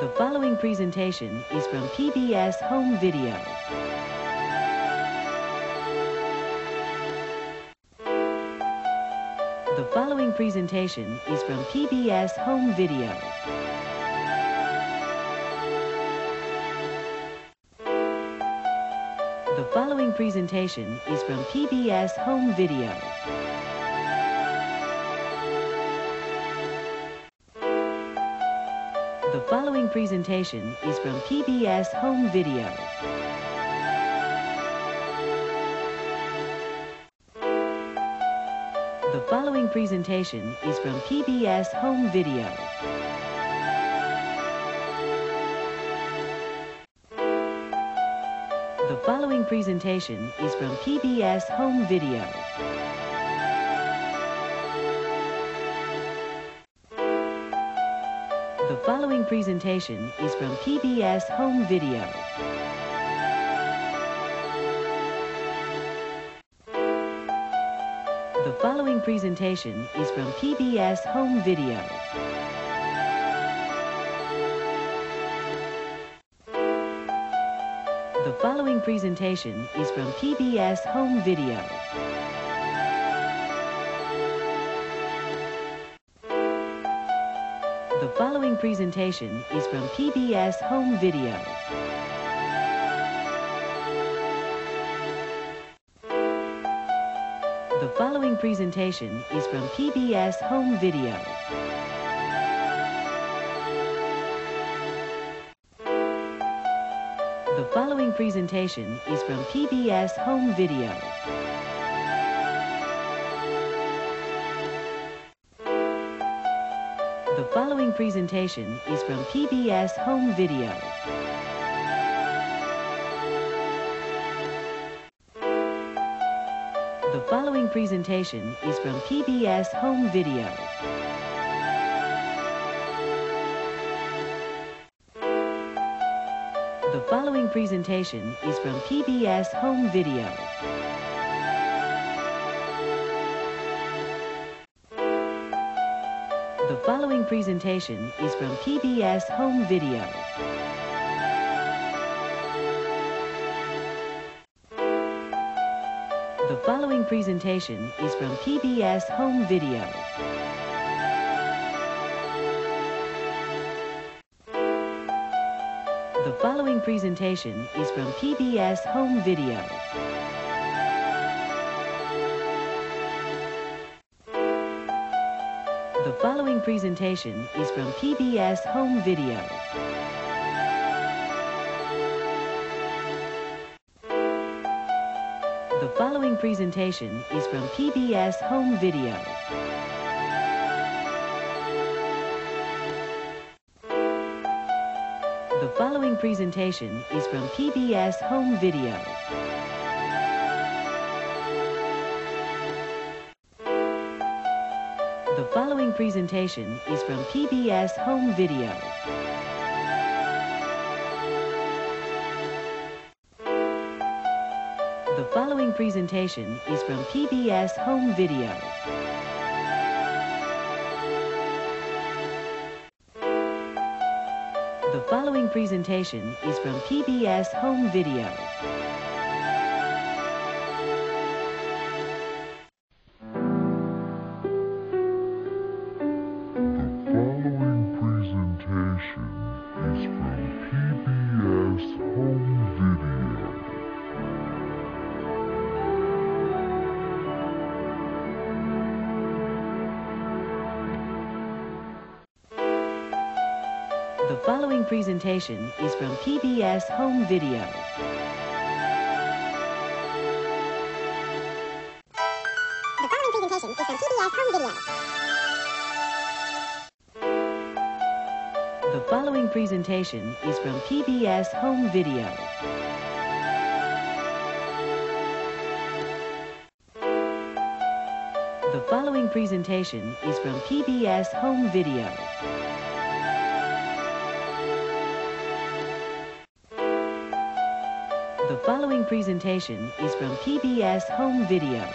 The following presentation is from PBS Home Video. The following presentation is from PBS Home Video. The following presentation is from PBS Home Video. The following presentation is from PBS Home Video. The following presentation is from PBS Home Video. The following presentation is from PBS Home Video. The following presentation is from PBS Home Video. The following presentation is from PBS Home Video. The following presentation is from PBS Home Video. The following presentation is from PBS Home Video. The following presentation is from PBS Home Video. The following presentation is from PBS Home Video. The following presentation is from PBS Home Video. The following presentation is from PBS Home Video. The following presentation is from PBS Home Video. The following presentation is from PBS Home Video. The following presentation is from PBS Home Video. The following presentation is from PBS Home Video. The following presentation is from PBS Home Video. The following presentation is from PBS Home Video. The following presentation is from PBS Home Video. The following presentation is from PBS Home Video. The following presentation is from PBS Home Video. The following presentation is from PBS Home Video. The following presentation is from PBS Home Video. The following presentation is from PBS Home Video. The following presentation is from PBS Home Video. The following presentation is from PBS Home Video. The following presentation is from PBS Home Video.